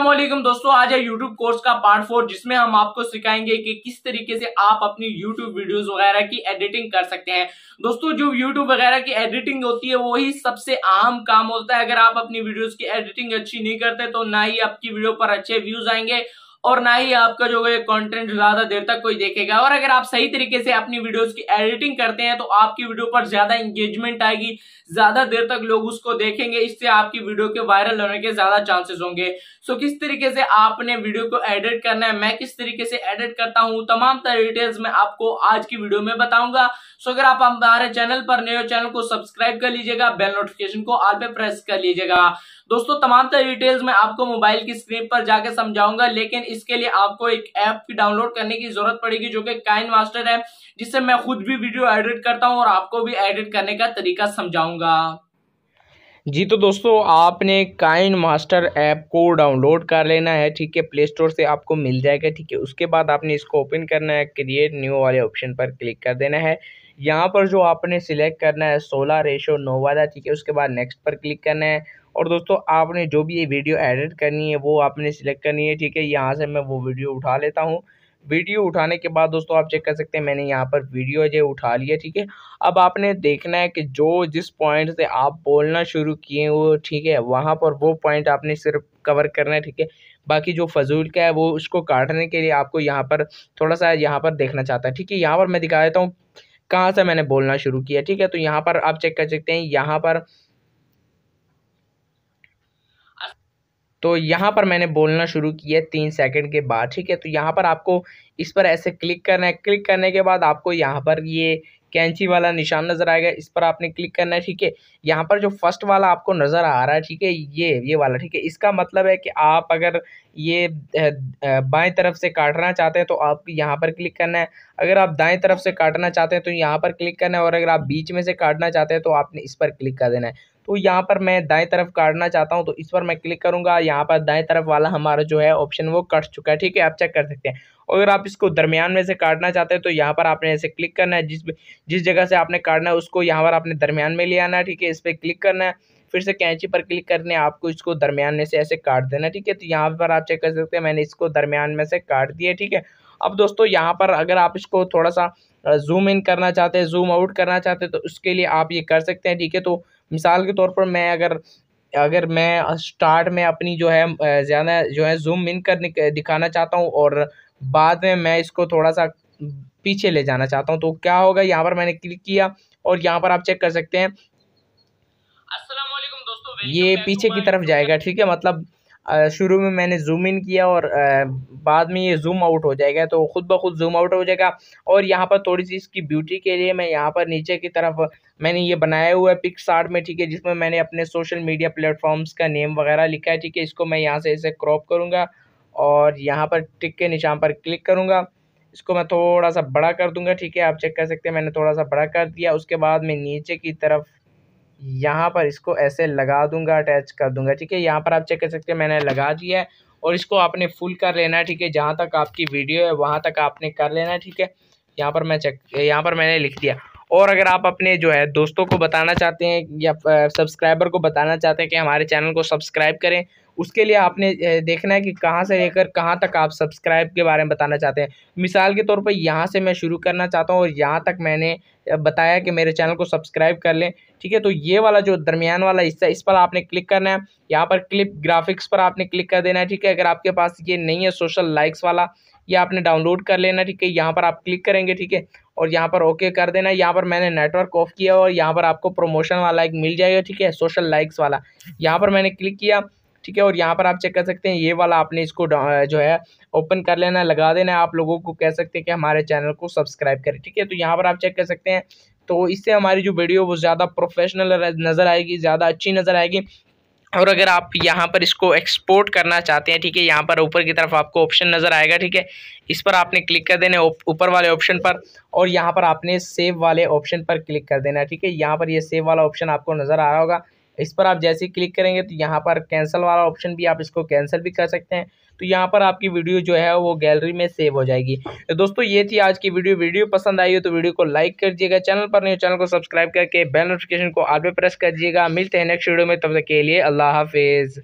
वालेकुम दोस्तों, आज है यूट्यूब कोर्स का पार्ट फोर जिसमें हम आपको सिखाएँगे कि किस तरीके से आप अपनी यूट्यूब वीडियोस वगैरह की एडिटिंग कर सकते हैं। दोस्तों, जो यूट्यूब वगैरह की एडिटिंग होती है वही सबसे आम काम होता है। अगर आप अपनी वीडियोस की एडिटिंग अच्छी नहीं करते तो ना ही आपकी वीडियो पर अच्छे व्यूज़ आएँगे। और ना ही आपका जो है कंटेंट ज़्यादा देर तक कोई देखेगा। और अगर आप सही तरीके से अपनी वीडियोस की एडिटिंग करते हैं तो आपकी वीडियो पर ज़्यादा इंगेजमेंट आएगी, ज़्यादा देर तक लोग उसको देखेंगे, इससे आपकी वीडियो के वायरल होने के ज़्यादा चांसेस होंगे। सो किस तरीके से आपने वीडियो को एडिट करना है, मैं किस तरीके से एडिट करता हूँ, तमाम तरह डिटेल्स मैं आपको आज की वीडियो में बताऊँगा। सो अगर आप हमारे चैनल पर नए चैनल को सब्सक्राइब कर लीजिएगा, बेल नोटिफिकेशन को आल पे प्रेस कर लीजिएगा। दोस्तों, तमाम तरह डिटेल्स मैं आपको मोबाइल की स्क्रीन पर जाकर समझाऊँगा, लेकिन इसके लिए आपको एक ऐप की डाउनलोड करने की ज़रूरत पड़ेगी, जो कि काइन मास्टर है, जिससे मैं खुद भी वीडियो एडिट करता हूँ और आपको भी एडिट करने का तरीका समझाऊँगा। जी तो दोस्तों, आपने काइन मास्टर ऐप को डाउनलोड कर लेना है, ठीक है प्ले स्टोर से आपको मिल जाएगा, ठीक है। उसके बाद आपने इसको ओपन करना है क्रिएट न्यू वाले ऑप्शन पर क्लिक कर देना है। यहाँ पर जो आपने सिलेक्ट करना है सोलह रेशो नो वाला ठीक है, उसके बाद नेक्स्ट पर क्लिक करना है। और दोस्तों, आपने जो भी ये वीडियो एडिट करनी है, वो आपने सिलेक्ट करनी है, ठीक है। यहाँ से मैं वो वीडियो उठा लेता हूँ। वीडियो उठाने के बाद दोस्तों, आप चेक कर सकते हैं, मैंने यहाँ पर वीडियो जो उठा लिया, ठीक है। अब आपने देखना है कि जो जिस पॉइंट से आप बोलना शुरू किए वो ठीक है, वहाँ पर वो पॉइंट आपने सिर्फ़ कवर करना है, ठीक है। बाकी जो फजूल का है, वो उसको काटने के लिए आपको यहाँ पर थोड़ा सा यहाँ पर देखना चाहता है, ठीक है। यहाँ पर मैं दिखा देता हूँ कहाँ से मैंने बोलना शुरू किया, ठीक है? तो यहाँ पर आप चेक कर सकते हैं, यहाँ पर तो यहाँ पर मैंने बोलना शुरू किया तीन सेकंड के बाद, ठीक है? तो यहाँ पर आपको इस पर ऐसे क्लिक करना है क्लिक करने के बाद आपको यहाँ पर ये कैंची वाला निशान नज़र आएगा, इस पर आपने क्लिक करना है, ठीक है? यहाँ पर जो फ़र्स्ट वाला आपको नज़र आ रहा है, ठीक है? ये ये वाला, ठीक है? इसका मतलब है कि आप अगर ये बाएँ तरफ़ से काटना चाहते हैं तो आप यहाँ पर क्लिक करना है। अगर आप दाएँ तरफ़ से काटना चाहते हैं तो यहाँ पर क्लिक करना है, और अगर आप बीच में से काटना चाहते हैं तो आपने इस पर क्लिक कर देना है। तो यहाँ पर मैं दाएँ तरफ़ काटना चाहता हूँ तो इस पर मैं क्लिक करूँगा। यहाँ पर दाएँ तरफ़ वाला हमारा जो है ऑप्शन वो कट चुका है, ठीक है? आप चेक कर सकते हैं। अगर आप इसको दरमियान में से काटना चाहते हैं तो यहाँ पर आपने ऐसे क्लिक करना है। जिस जिस जगह से आपने काटना है, उसको यहाँ पर आपने दरमियान में ले आना है, ठीक है? इस पर क्लिक करना है। फिर से कैंची पर क्लिक करने आपको इसको दरमियान में से ऐसे काट देना ठीक है? तो यहाँ पर आप चेक कर सकते हैं, मैंने इसको दरमियान में से काट दिया ठीक है? अब दोस्तों, यहाँ पर अगर आप इसको थोड़ा सा जूम इन करना चाहते हैं, जूम आउट करना चाहते हैं तो उसके लिए आप ये कर सकते हैं, ठीक है? तो मिसाल के तौर पर मैं अगर अगर मैं स्टार्ट में अपनी जो है ज़्यादा जो है जूम इन कर दिखाना चाहता हूँ और बाद में मैं इसको थोड़ा सा पीछे ले जाना चाहता हूँ तो क्या होगा? यहाँ पर मैंने क्लिक किया और यहाँ पर आप चेक कर सकते हैं। ये पीछे की तरफ़ जाएगा ठीक है? मतलब शुरू में मैंने जूम इन किया और बाद में ये जूम आउट हो जाएगा तो ख़ुद ब खुद जूम आउट हो जाएगा। और यहाँ पर थोड़ी सी इसकी ब्यूटी के लिए मैं यहाँ पर नीचे की तरफ़, मैंने ये बनाया हुआ है पिक्स आर्ट में, ठीक है, जिसमें मैंने अपने सोशल मीडिया प्लेटफॉर्म्स का नेम वगैरह लिखा है, ठीक है, इसको मैं यहाँ से इसे क्रॉप करूँगा और यहाँ पर टिक के निशान पर क्लिक करूँगा। इसको मैं थोड़ा सा बड़ा कर दूँगा, ठीक है, आप चेक कर सकते हैं, मैंने थोड़ा सा बड़ा कर दिया। उसके बाद मैं नीचे की तरफ़ यहाँ पर इसको ऐसे लगा दूँगा अटैच कर दूँगा, ठीक है? यहाँ पर आप चेक कर सकते हैं, मैंने लगा दिया है और इसको आपने फुल कर लेना है, ठीक है? जहाँ तक आपकी वीडियो है, वहाँ तक आपने कर लेना है, ठीक है? यहाँ पर मैं चेक यहाँ पर मैंने लिख दिया। और अगर आप अपने जो है दोस्तों को बताना चाहते हैं या सब्सक्राइबर को बताना चाहते हैं कि हमारे चैनल को सब्सक्राइब करें, उसके लिए आपने देखना है कि कहाँ से लेकर कहाँ तक आप सब्सक्राइब के बारे में बताना चाहते हैं। मिसाल के तौर पर यहाँ से मैं शुरू करना चाहता हूँ और यहाँ तक मैंने बताया कि मेरे चैनल को सब्सक्राइब कर लें, ठीक है? तो ये वाला जो दरमियान वाला हिस्सा इस पर आपने क्लिक करना है। यहाँ पर क्लिप ग्राफिक्स पर आपने क्लिक कर देना है, ठीक है? अगर आपके पास ये नहीं है सोशल लाइक्स वाला ये आपने डाउनलोड कर लेना, ठीक है? यहाँ पर आप क्लिक करेंगे, ठीक है? और यहाँ पर ओके कर देना। यहाँ पर मैंने नेटवर्क ऑफ़ किया और यहाँ पर आपको प्रमोशन वाला एक मिल जाएगा, ठीक है? सोशल लाइक्स वाला। यहाँ पर मैंने क्लिक किया, ठीक है? और यहाँ पर आप चेक कर सकते हैं, ये वाला आपने इसको जो है ओपन कर लेना, लगा देना। आप लोगों को कह सकते हैं कि हमारे चैनल को सब्सक्राइब करें, ठीक है? तो यहाँ पर आप चेक कर सकते हैं। तो इससे हमारी जो वीडियो वो ज़्यादा प्रोफेशनल नज़र आएगी, ज़्यादा अच्छी नज़र आएगी। और अगर आप यहाँ पर इसको एक्सपोर्ट करना चाहते हैं, ठीक है, यहाँ पर ऊपर की तरफ़ आपको ऑप्शन नज़र आएगा, ठीक है। इस पर आपने क्लिक कर देना ऊपर वाले ऑप्शन पर और यहाँ पर आपने सेव वाले ऑप्शन पर क्लिक कर देना ठीक है। यहाँ पर ये यह सेव वाला ऑप्शन आपको नज़र आ रहा होगा। इस पर आप जैसे क्लिक करेंगे तो यहाँ पर कैंसिल वाला ऑप्शन भी आप इसको कैंसिल भी कर सकते हैं। तो यहाँ पर आपकी वीडियो जो है वो गैलरी में सेव हो जाएगी। तो दोस्तों, ये थी आज की वीडियो वीडियो पसंद आई हो तो वीडियो को लाइक कर दिएगा चैनल पर नहीं चैनल को सब्सक्राइब करके बेल नोटिफिकेशन को आगे प्रेस कर दिएगा मिलते हैं नेक्स्ट वीडियो में। तब तक के लिए अल्लाह हाफिज़।